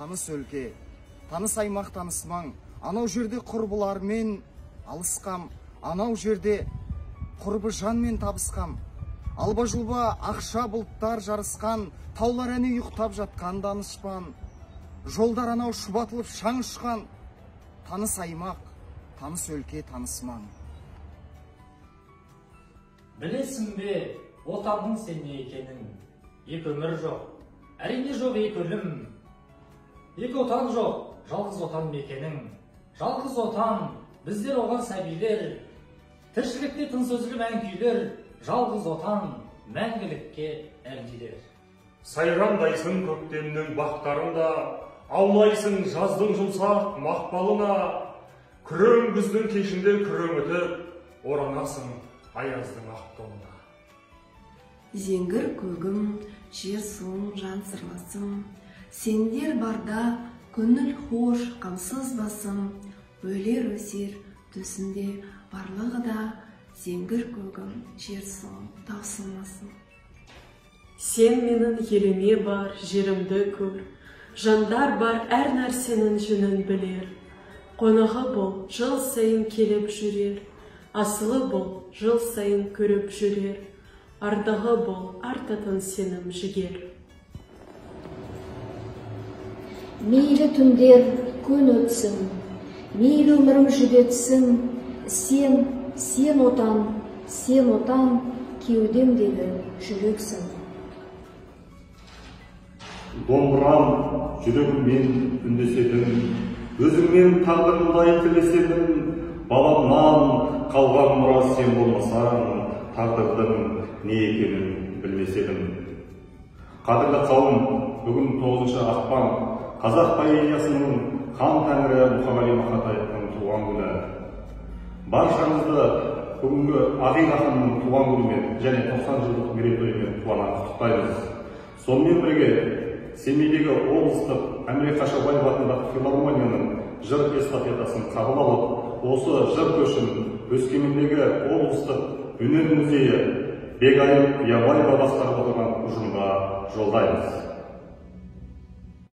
таныс өлке таныс аймақ таныс маң анау жерде құрбылармен алысқам анау жерде құрбы жанмен табысқам. Алба жұлба ақша бұлттар жарысқан таулар әне ұйықтап жатқан данышпан. Жолдар анау шұбатылып шаң ұшқан. Таныс аймақ таныс өлке таныс маң білесің бе отанның сен не екенін? Екі өмір жоқ. Әрине жоқ екі өлім. Екі отан жоқ жалғыз отан мекенің. Жалғыз отан біздер оған сәбилер. Тіршілікте тың сөзлі мән күйлер жалғыз отан мәңгілікке әлдилер. Сайрандайсың көктемнің бақтарында аулайсың жаздың жұмсақ мақпалына. Күрең күздің кешінде күрең өтіп оранасың аяздың ақ тонына. Зеңгір көгім жер суым жан сырласым. Сендер барда көңіл хош қамсыз басым өлер өсер төсінде барлығы да зеңгір көгім жер суым таусылмасын сен менің еліме бар жерімді көр. Жандар бар әр нәрсенің жөнін білер. Қонағы бол жыл сайын келіп жүрер. Асылы бол жыл сайын көріп жүрер. Ардығы бол артатын сенім жігер. Мейлі түндер күн өтсін мейлі өмірім жүдетсін. Сен сен отан сен отан кеудемдегі жүрексің. Домбырам жүрегіммен үндесетін өзіңмен тағдырымдай тілесетін баламнан қалған мұра сен болмасаң тағдырдың не екенін білмес едім қадірлі қауым бүгін тоғызыншы ақпан қазақ поэзиясының хан тәңірі мұқағали мақатаевтың туған күні. Баршаңызды бүгінгі ақиқ ақынның туған күнімен және тоқсан жылдық мерейтойымен қуана құттықтаймыз. Сонымен бірге семейдегі облыстық әміре қашаубаев атындағы филармонияның жыр эстафетасын қабыл алып осы жыр көшін өскемендегі облыстық өнер музейі бекайым ұябаева басқарып отырған ұжымға жолдаймыз.